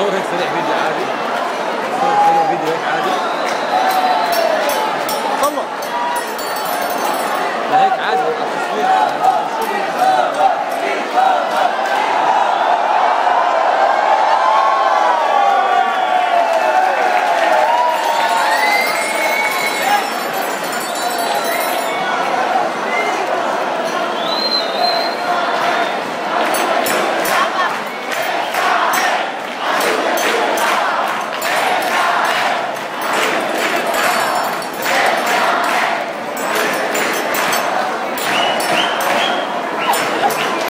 صور هيك سريع فيديو عادي. صور سريع فيديو هيك عادي. صور. هيك عادي التصوير